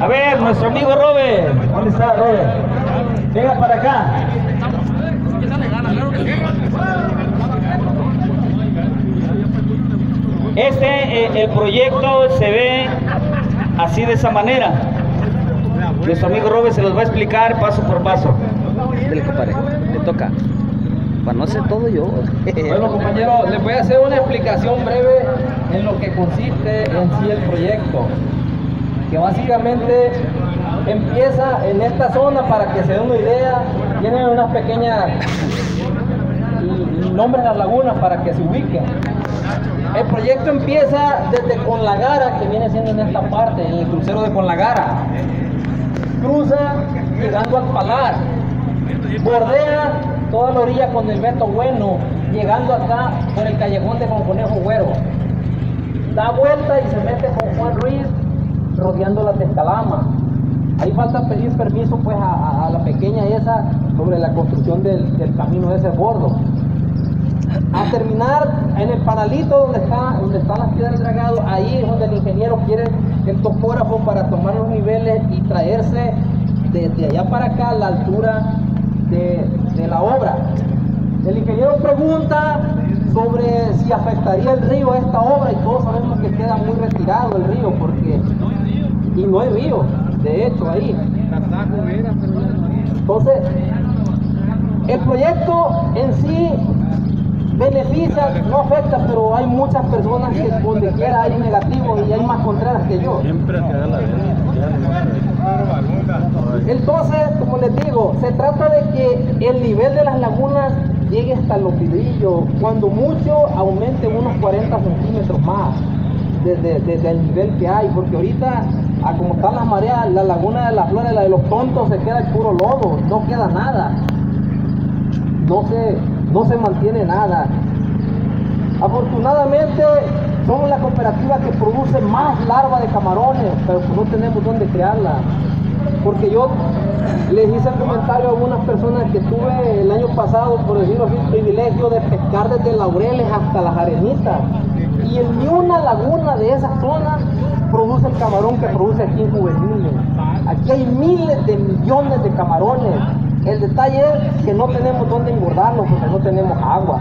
A ver, nuestro amigo Robert. ¿Dónde está Robert? Venga para acá. Este, eh, el proyecto se ve así de esa manera. Nuestro amigo Robert se los va a explicar paso por paso. Dale, compadre, le toca. Para no hacer todo yo. Bueno, compañero, les voy a hacer una explicación breve en lo que consiste en sí el proyecto. Que básicamente empieza en esta zona, para que se den una idea, tienen unas pequeñas y nombres las lagunas para que se ubiquen. El proyecto empieza desde Conlagara, que viene siendo en esta parte, en el crucero de Conlagara. Cruza llegando al Palar. Bordea toda la orilla con el Beto Bueno, llegando acá por el callejón de Juan Conejo Güero. Da vuelta y se mete con Juan Ruiz, rodeando la Tezcalama. Ahí falta pedir permiso pues a, la pequeña esa sobre la construcción del, camino de ese bordo a terminar en el panalito donde está donde están las piedras del dragado, ahí es donde el ingeniero quiere el topógrafo para tomar los niveles y traerse desde allá para acá la altura de, de la obra. El ingeniero pregunta sobre si afectaría el río a esta obra y todos sabemos que queda muy retirado el río porque y no hay río, de hecho ahí. Entonces, el proyecto en sí beneficia, no afecta, pero hay muchas personas que donde quiera hay negativos y hay más contrarias que yo. Entonces, como les digo, se trata de que el nivel de las lagunas llegue hasta los vidrillos, cuando mucho aumente unos 40 centímetros más desde, desde el nivel que hay, porque ahorita, a como están las mareas, la laguna de las flores, la de los tontos, se queda el puro lodo, no queda nada no se, no se mantiene nada. Afortunadamente somos la cooperativa que produce más larva de camarones, pero pues no tenemos dónde crearla. Porque yo les hice el comentario a algunas personas que tuve el año pasado, por decirlo así, el privilegio de pescar desde Laureles hasta las Arenitas. Y en ni una laguna de esa zona produce el camarón que produce aquí en Juveniles. Aquí hay miles de millones de camarones. El detalle es que no tenemos dónde engordarlos porque no tenemos agua.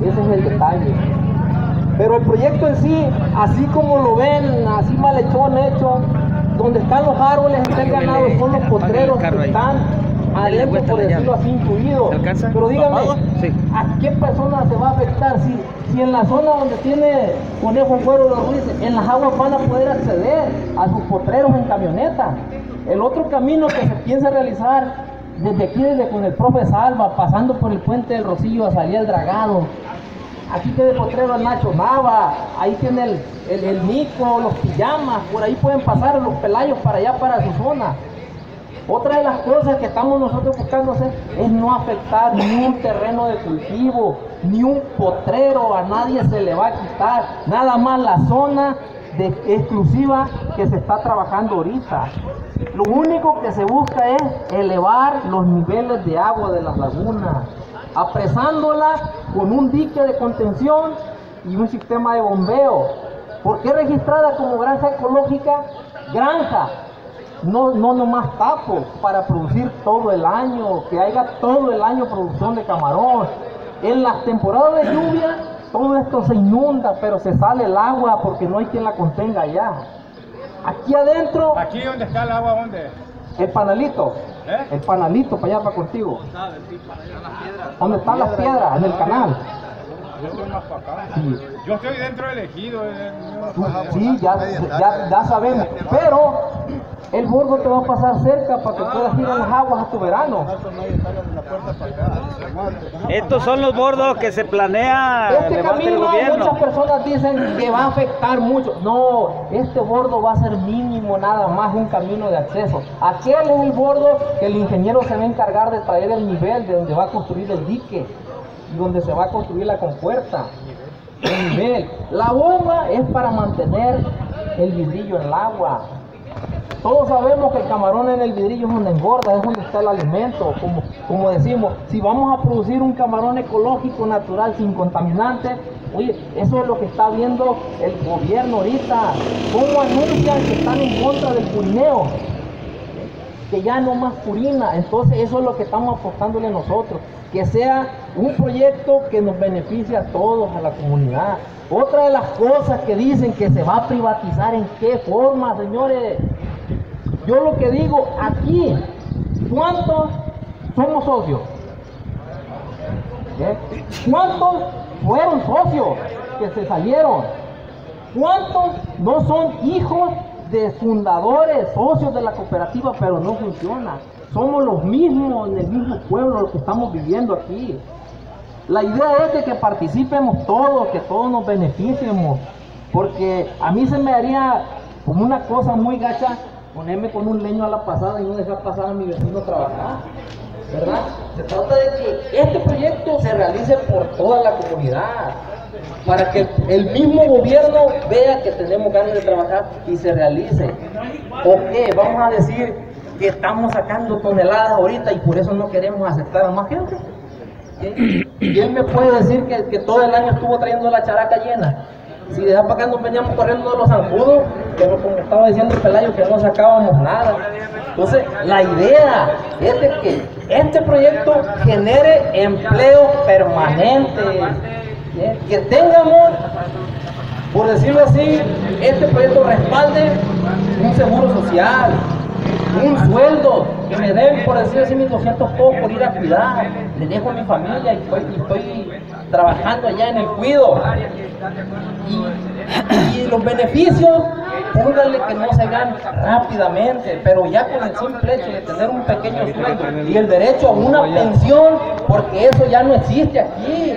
Ese es el detalle. Pero el proyecto en sí, así como lo ven, así malhechón hecho, donde están los árboles, está el ganado, son los potreros que están adentro, por decirlo así, incluidos. Pero dígame. ¿a qué persona se va a afectar? Si, si en la zona donde tiene Conejo Cuero los Ruiz, en las aguas van a poder acceder a sus potreros en camioneta. El otro camino que se piensa realizar desde aquí, desde con el profe Salva, pasando por el puente del Rocillo a salir al dragado. Aquí el potrero el Nacho Nava, ahí tiene el, el, el Nico, los pijamas, por ahí pueden pasar los pelayos para allá, para su zona. Otra de las cosas que estamos nosotros buscando hacer es no afectar ni un terreno de cultivo, ni un potrero, a nadie se le va a quitar, nada más la zona de, exclusiva que se está trabajando ahorita. Lo único que se busca es elevar los niveles de agua de las lagunas, apresándolas con un dique de contención y un sistema de bombeo. ¿Por qué registrada como granja ecológica? Granja, no, no nomás tapo para producir todo el año, que haya todo el año producción de camarón. En las temporadas de lluvia todo esto se inunda, pero se sale el agua porque no hay quien la contenga allá. Aquí adentro, Aquí donde está el agua, ¿dónde? el panalito. El panalito para allá para contigo. ¿Dónde están las piedras? En el canal. Yo estoy. Sí. Yo dentro del ejido. eh, Sí, ya, ya, ya sabemos. Pero el bordo te va a pasar cerca para que puedas ir a las aguas a tu verano. Estos son los bordos que se planea Este camino muchas personas dicen que va a afectar mucho. No, este bordo va a ser mínimo nada más un camino de acceso. Aquel es el bordo que el ingeniero se va a encargar de traer el nivel de donde va a construir el dique y donde se va a construir la compuerta. El nivel. La bomba es para mantener el vidrillo en el agua. Todos sabemos que el camarón en el vidrillo es donde engorda, es donde está el alimento. Como, como decimos, si vamos a producir un camarón ecológico, natural, sin contaminantes, Oye, eso es lo que está viendo el gobierno ahorita. ¿Cómo anuncian que están en contra del purineo? Que ya no más purina. Entonces eso es lo que estamos apostándole nosotros. Que sea un proyecto que nos beneficie a todos, a la comunidad. Otra de las cosas que dicen que se va a privatizar, ¿en qué forma, señores? Yo lo que digo aquí, ¿cuántos somos socios? ¿Eh? ¿Cuántos fueron socios que se salieron? ¿Cuántos no son hijos de fundadores, socios de la cooperativa, pero no funciona? Somos los mismos en el mismo pueblo los que estamos viviendo aquí. La idea es que participemos todos, que todos nos beneficiemos, porque a mí se me haría como una cosa muy gacha ponerme con un leño a la pasada y no dejar pasar a mi vecino trabajar. ¿Verdad? Se trata de que este proyecto se realice por toda la comunidad, para que el mismo gobierno vea que tenemos ganas de trabajar y se realice. ¿O qué? Vamos a decir que estamos sacando toneladas ahorita y por eso no queremos aceptar a más gente. ¿Y él me puede decir que, todo el año estuvo trayendo la characa llena? Si de acá nos veníamos corriendo de los zancudos, pero como estaba diciendo el Pelayo, que no sacábamos nada. Entonces, la idea es de que este proyecto genere empleo permanente, que tengamos, por decirlo así, este proyecto respalde un seguro social, un sueldo, que me den, por decirlo así, mis 200 pesos por ir a cuidar. Le dejo a mi familia y estoy, trabajando allá en el cuido. Y los beneficios, póngale que no se ganan rápidamente, pero ya con el simple hecho de tener un pequeño sueldo y el derecho a una pensión, porque eso ya no existe aquí.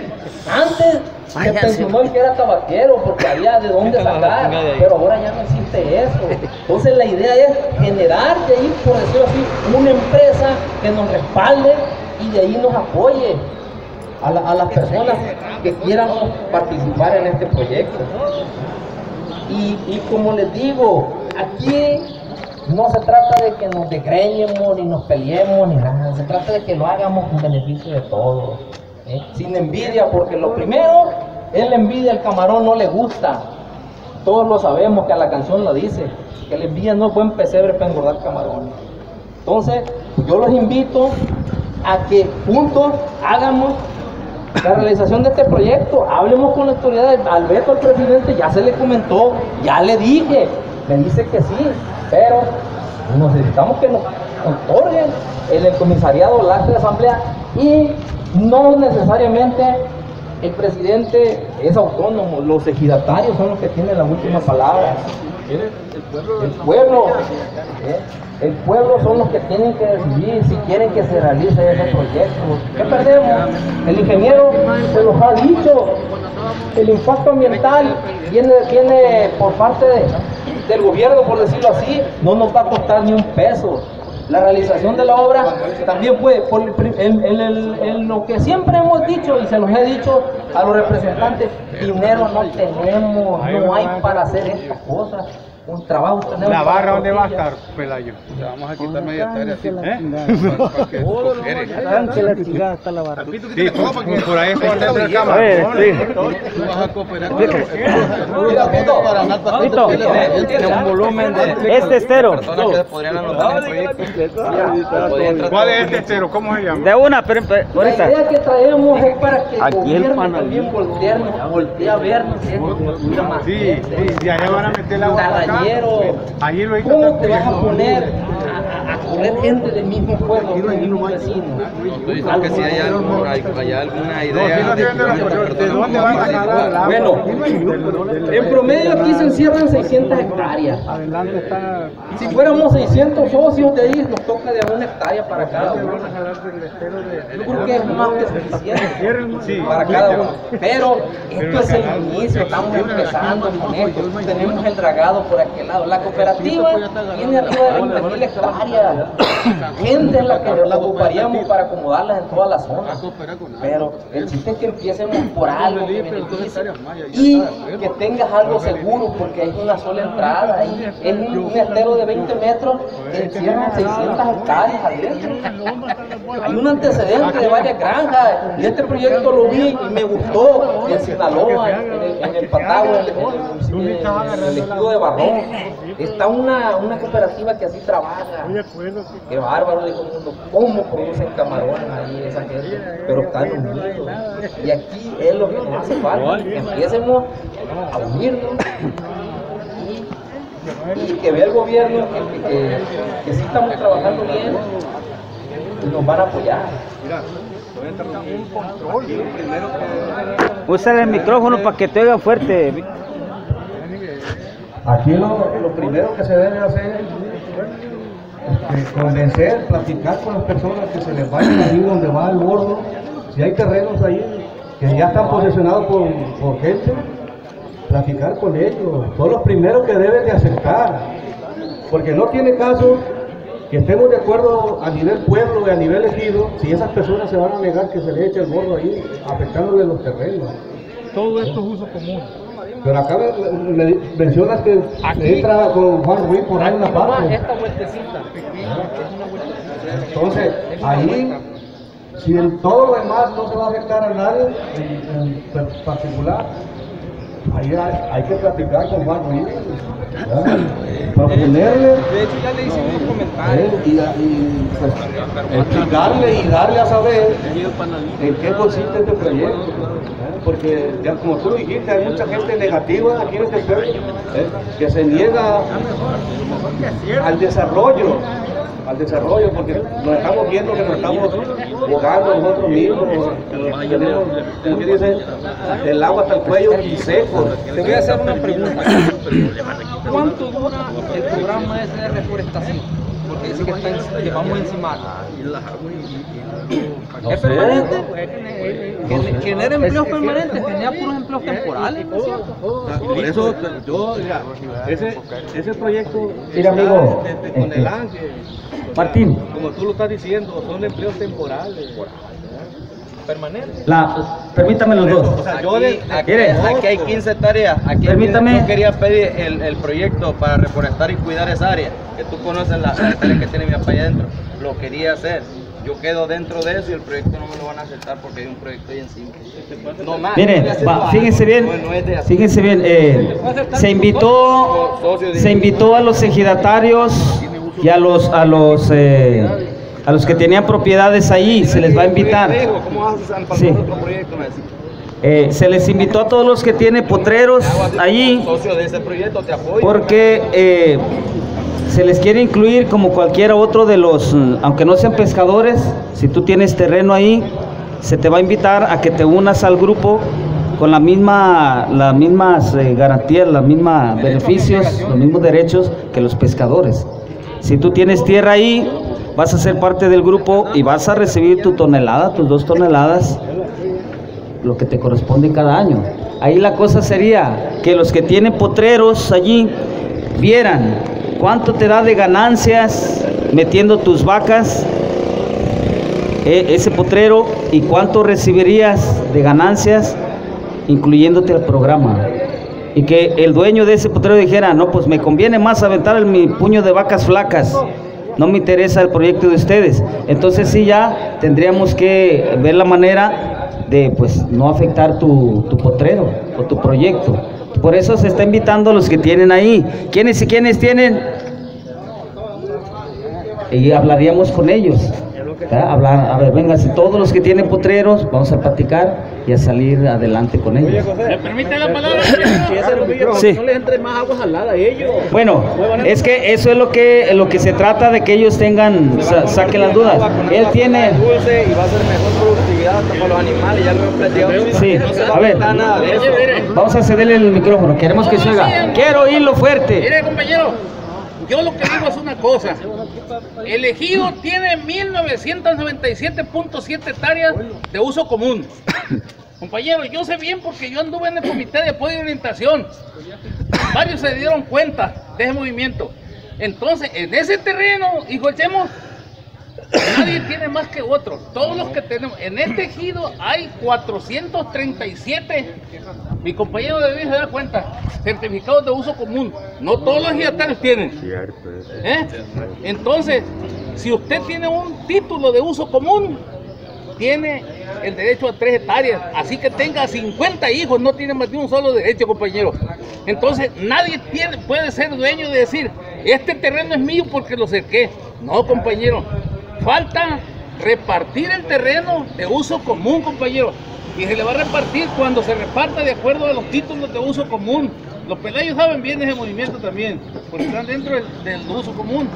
Antes se pensionó el que era tabaquero porque había de dónde sacar, pero ahora ya no existe eso. Entonces la idea es generar de ahí, por decirlo así, una empresa que nos respalde y de ahí nos apoye a, la- a las personas que quieran participar en este proyecto. Y, y como les digo, aquí no se trata de que nos desgreñemos, ni nos peleemos, ni nada. Se trata de que lo hagamos en beneficio de todos. ¿eh? Sin envidia, porque lo primero es la envidia, el camarón no le gusta. Todos lo sabemos que a la canción lo dice, que la envidia no es buen pesebre para engordar camarones. Entonces, yo los invito a que juntos hagamos la realización de este proyecto. Hablemos con la autoridad. Al veto al presidente ya se le comentó, ya le dije, me dice que sí, pero necesitamos que nos otorguen en el comisariado el acta de asamblea y no necesariamente el presidente es autónomo, los ejidatarios son los que tienen la última palabra. El pueblo, ¿eh? el pueblo son los que tienen que decidir si quieren que se realice ese proyecto. ¿Qué perdemos? El ingeniero se los ha dicho. El impacto ambiental viene, viene por parte de- del gobierno, por decirlo así, no nos va a costar ni un peso. La realización de la obra también puede, por lo que siempre hemos dicho y se los he dicho a los representantes, dinero no tenemos, no hay para hacer estas cosas. Un trabajo tenemos. La barra, ¿dónde va a estar, Pelayo? Le vamos a quitar media hectárea así. ¿Eh? Que coopere. Sí, por ahí es por dentro del A ver, camarón. sí. Tú vas a cooperar con Mira, tiene un volumen de... Este estero. ¿Cuál es este estero? ¿Cómo se llama? De una, pero La idea que traemos es para que Aquí el voltearnos, voltee a vernos. ¿eh? Sí, sí, de allá van a meter el agua Tarrañero. Allí lo ¿Cómo te vas a poner a, correr gente del mismo pueblo, del mismo vecino? Tú dices que si hay, algo, hay, hay alguna idea lo tienen de la cuestión. ¿De dónde van a jalar el agua? Bueno, en promedio aquí se encierran 600 hectáreas. Adelante está... Si fuéramos 600 socios de ahí, nos toca de una hectárea para cada uno. Yo creo que es más que suficiente Sí. para cada uno. Pero esto es el inicio, estamos empezando con esto. Tenemos el dragado por aquel lado. La cooperativa tiene arriba de 20 mil Gente es la que la ocuparíamos para acomodarlas en toda la zona. Pero el chiste es que empiecemos por algo que beneficie y que tengas algo seguro, porque hay una sola entrada. Ahí es un, un estero de 20 metros que encierran 600 hectáreas adentro. hay un antecedente de varias granjas y este proyecto lo vi y me gustó en Sinaloa, en el, en el en el, en el- en el ejido de Barrón. Está una, una cooperativa que así trabaja. Qué bárbaro, dijo el mundo, cómo producen camarones ahí esa gente, pero están unidos. Y aquí es lo que nos hace falta, que empiecemos a unirnos y, y que vea el gobierno que, que, que sí estamos trabajando bien y nos van a apoyar. Usa el micrófono para que te oiga fuerte. Aquí lo, lo primero que se debe hacer este, convencer, platicar con las personas que se les vayan ahí donde va el bordo. Si hay terrenos ahí que ya están posesionados por, por gente, platicar con ellos. Son los primeros que deben de aceptar. Porque no tiene caso que estemos de acuerdo a nivel pueblo y a nivel ejido si esas personas se van a negar que se le eche el bordo ahí, afectándole los terrenos. Todo esto es uso común. Pero acá me mencionas que entra con Juan Ruiz por ahí una parte. Esta vueltecita. Entonces, ahí, si en todo lo demás no se va a afectar a nadie en, particular, ahí hay, hay que platicar con Juan Ruiz. Proponerle De hecho ya le hicimos un comentario. ¿eh? y, y, pues, explicarle y darle a saber en qué consiste este proyecto. ¿eh? Porque, ya como tú dijiste, hay mucha gente negativa aquí en este pueblo ¿eh? que se niega al desarrollo, al desarrollo, porque nos estamos viendo que nos estamos ahogando nosotros mismos, eh, tenemos, como que dice, el agua hasta el cuello y seco. Te voy a hacer una pregunta. ¿Cuánto dura el programa ese de reforestación? Porque dice que, está en- que vamos a encimar. ¿Es permanente? Gen- ¿Genera empleos permanentes? ¿Genera puros empleos temporales? ¿no es cierto? Por eso yo, mira, ese, ese proyecto Mira, amigo, desde con este, el ángel, Martín, como tú lo estás diciendo, son empleos temporales. Permanentes. la, permítame los dos. O sea, yo de- Aquí, Mire. aquí hay 15 hectáreas. Aquí Permítame. 15 yo quería pedir el, el proyecto para reforestar y cuidar esa área. Que tú conoces la, la hectárea que tiene mi papá allá adentro. Lo quería hacer. Yo quedo dentro de eso y el proyecto no me lo van a aceptar porque hay un proyecto ahí encima. No más. Miren, va, fíjense bien, fíjense bien, eh, se invitó, se invitó a los ejidatarios y a los, a los, eh, a los que tenían propiedades ahí, se les va a invitar. ¿Cómo vas a empalmar Sí. Eh, se les invitó a todos los que tienen potreros allí, apoyo. porque eh, se les quiere incluir como cualquier otro de los, mm, aunque no sean pescadores, si tú tienes terreno ahí, se te va a invitar a que te unas al grupo con la misma, las mismas eh, garantías, los mismos beneficios, los mismos derechos que los pescadores. Si tú tienes tierra ahí, vas a ser parte del grupo y vas a recibir tu tonelada, tus dos toneladas, lo que te corresponde cada año. Ahí la cosa sería que los que tienen potreros allí vieran cuánto te da de ganancias metiendo tus vacas e- ese potrero y cuánto recibirías de ganancias incluyéndote al programa. Y que el dueño de ese potrero dijera, no, pues me conviene más aventar el, mi puño de vacas flacas. No me interesa el proyecto de ustedes. Entonces sí ya tendríamos que ver la manera de pues no afectar tu, tu potrero o tu proyecto. Por eso se está invitando a los que tienen ahí. ¿Quiénes y quiénes tienen? y hablaríamos con ellos. ¿Verdad? Hablar, a ver, vénganse, todos los que tienen potreros, vamos a platicar y a salir adelante con ellos. ¿Me permite la palabra? Sí. No les entre más agua salada a ellos. Bueno, es que eso es lo que lo que se trata de que ellos tengan, sa- saquen las dudas. Él tiene, dulce y va a ser mejor productividad los animales, ya lo hemos platicado. Sí, a ver. vamos a cederle el micrófono, queremos que se oiga. Quiero oírlo fuerte. Mire, compañero, yo lo que digo es una cosa. El ejido tiene 1997.7 hectáreas de uso común. Compañero, yo sé bien porque yo anduve en el comité de apoyo y orientación. Varios se dieron cuenta de ese movimiento. Entonces, en ese terreno, hijo, echemos, nadie tiene más que otro. Todos los que tenemos, en este ejido hay 437, mi compañero de se da cuenta, certificados de uso común. No todos los ejidatarios tienen. ¿Eh? Entonces, Si usted tiene un título de uso común, tiene el derecho a tres hectáreas. Así que tenga 50 hijos, no tiene más de un solo derecho, compañero. Entonces, nadie tiene, puede ser dueño de decir, este terreno es mío porque lo cerqué. No, compañero. Falta repartir el terreno de uso común, compañero. Y se le va a repartir cuando se reparta de acuerdo a los títulos de uso común. Los pelayos saben bien ese movimiento también, porque están dentro del, uso común.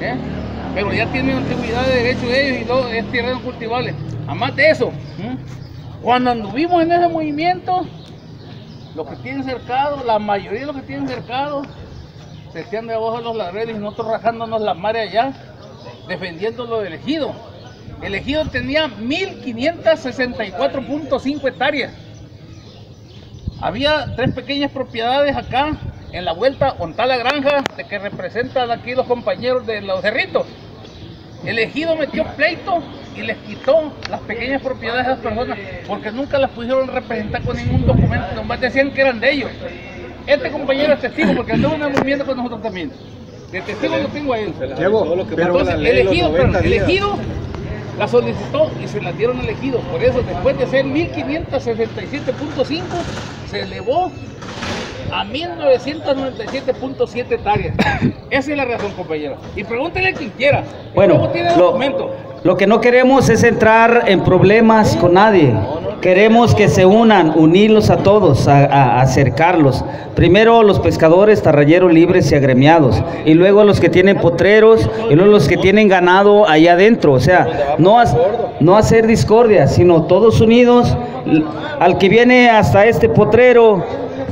¿eh? Pero ya tienen antigüedad de derecho ellos y todo es terreno cultivable. Además de eso, cuando anduvimos en ese movimiento, los que tienen cercado, la mayoría de los que tienen cercado, se estian debajo de los ladrillos y nosotros rajándonos la madre allá, defendiendo lo del ejido. El ejido tenía 1564.5 hectáreas. Había tres pequeñas propiedades acá en la vuelta, onta la granja, de que representan aquí los compañeros de los cerritos. El ejido metió pleito y les quitó las pequeñas propiedades a esas personas porque nunca las pudieron representar con ningún documento, nomás decían que eran de ellos. Este compañero es testigo porque anduvo en el movimiento con nosotros también. De testigo lo tengo a él. Entonces, el ejido, perdón, el ejido la solicitó y se la dieron al ejido. Por eso, después de ser 1567.5, se elevó a 1997.7 hectáreas. Esa es la razón, compañero. Y pregúntele a quien quiera. Bueno, tiene lo, lo que no queremos es entrar en problemas con nadie. Queremos que se unan, unirlos a todos, a, acercarlos. Primero los pescadores, tarrayeros libres y agremiados. Y luego los que tienen potreros y luego los que tienen ganado allá adentro. O sea, no, no hacer discordia, sino todos unidos. Al que viene hasta este potrero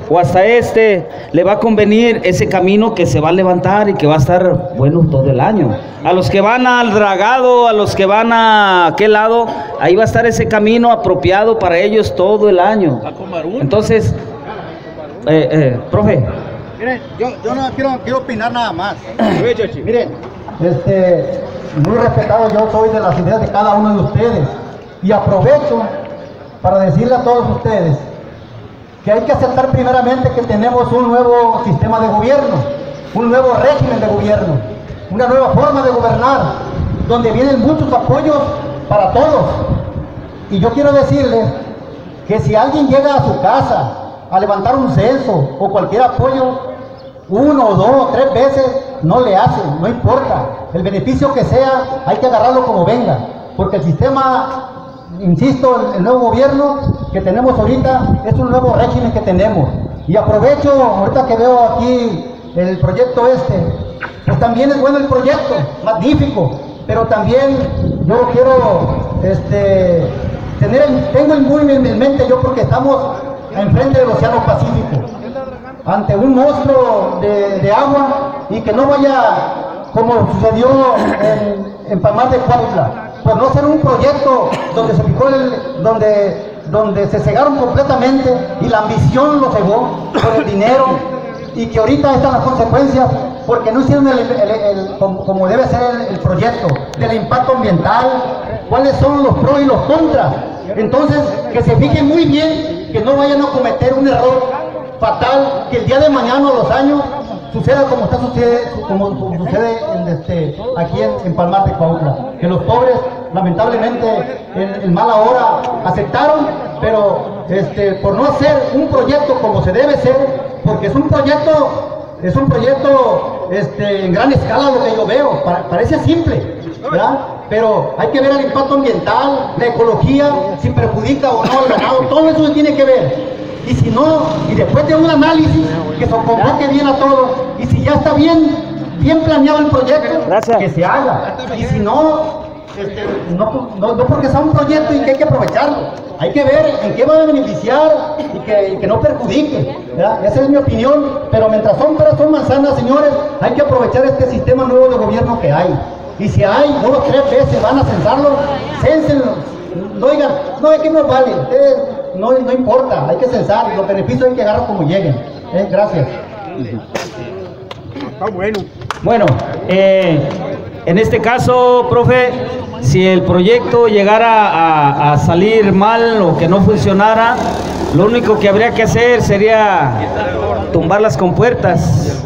o hasta este, le va a convenir ese camino que se va a levantar y que va a estar bueno todo el año. A los que van al dragado, a los que van a aquel lado, ahí va a estar ese camino apropiado para ellos todo el año. A Comarún. Entonces, eh, eh, profe, Miren, yo, yo no quiero, quiero opinar nada más. Miren, este, muy respetado yo soy de las ideas de cada uno de ustedes. Y aprovecho para decirle a todos ustedes que hay que aceptar primeramente que tenemos un nuevo sistema de gobierno, un nuevo régimen de gobierno, una nueva forma de gobernar, donde vienen muchos apoyos para todos. Y yo quiero decirles que si alguien llega a su casa a levantar un censo o cualquier apoyo, uno, dos tres veces no le hacen, no importa. El beneficio que sea, hay que agarrarlo como venga. Porque el sistema, insisto, el, nuevo gobierno que tenemos ahorita es un nuevo régimen que tenemos. Y aprovecho, ahorita que veo aquí el proyecto este, pues también es bueno el proyecto, magnífico. Pero también yo quiero este, tener, en- tengo muy en en mente yo porque estamos enfrente del Océano Pacífico, ante un monstruo de, de agua y que no vaya como sucedió en, en Palmar de Cuautla, por no ser un proyecto donde se fijó el, donde, donde se cegaron completamente y la ambición lo cegó por el dinero y que ahorita están las consecuencias porque no hicieron el, como, debe ser el, proyecto del impacto ambiental, cuáles son los pros y los contras. Entonces, que se fijen muy bien que no vayan a cometer un error fatal, que el día de mañana o los años suceda como está sucede, como su- sucede este, aquí en, en Palmar de Cuautla, que los pobres lamentablemente en, en mala hora aceptaron, pero este, por no hacer un proyecto como se debe ser, porque es un proyecto, es un proyecto este, en gran escala lo que yo veo, pa- parece simple, ¿verdad? Pero hay que ver el impacto ambiental, la ecología, si perjudica o no al ganado, todo eso se tiene que ver. Y si no, y después de un análisis que se convoque bien a todos, y si ya está bien, bien planeado el proyecto, Gracias. que se haga. Y si no, este, no, no, no porque sea un proyecto y que hay que aprovecharlo. Hay que ver en qué va a beneficiar y que, y que no perjudique. ¿verdad? Esa es mi opinión. Pero mientras son peras, son manzanas, señores, hay que aprovechar este sistema nuevo de gobierno que hay. Y si hay dos o tres veces van a censarlo, cénsenlo. No digan, no, es que no vale. ustedes no, no importa, hay que censar. Los beneficios hay que agarrar como lleguen. ¿eh? Gracias. bueno, eh, En este caso, profe, si el proyecto llegara a, salir mal o que no funcionara, lo único que habría que hacer sería tumbar las compuertas.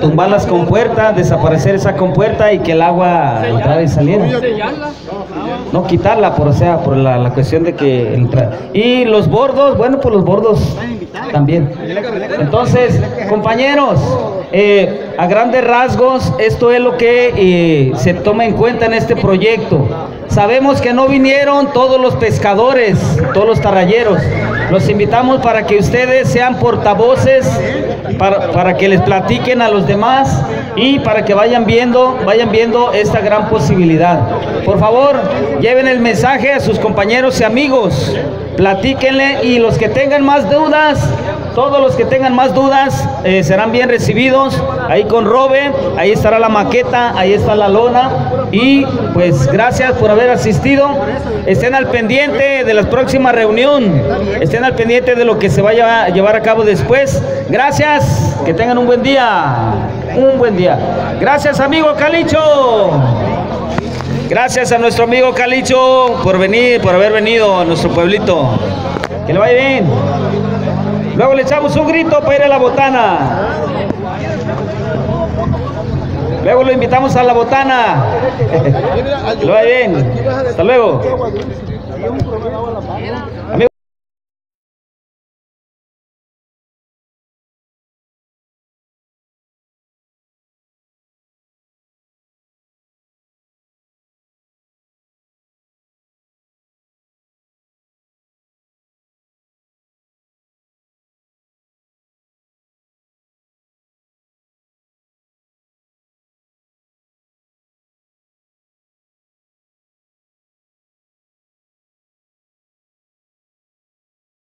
Tumbar las compuertas, desaparecer esa compuerta y que el agua entrara y saliera. No quitarla, por o sea, por la, la cuestión de que entra. Y los bordos, bueno, pues los bordos también. Entonces, compañeros, eh, a grandes rasgos, esto es lo que eh, se toma en cuenta en este proyecto. Sabemos que no vinieron todos los pescadores, todos los tarrayeros. Los invitamos para que ustedes sean portavoces, para, para que les platiquen a los demás y para que vayan viendo, vayan viendo esta gran posibilidad. Por favor, lleven el mensaje a sus compañeros y amigos, platíquenle y los que tengan más dudas, todos los que tengan más dudas eh, serán bien recibidos. Ahí con Robe, ahí estará la maqueta, ahí está la lona. Y pues gracias por haber asistido. Estén al pendiente de la próxima reunión. Estén al pendiente de lo que se vaya a llevar a cabo después. Gracias, que tengan un buen día. Un buen día. Gracias, amigo Calicho. Gracias a nuestro amigo Calicho por venir, por haber venido a nuestro pueblito. Que le vaya bien. Luego le echamos un grito para ir a la botana. Luego lo invitamos a la botana. Le vaya bien. Hasta luego.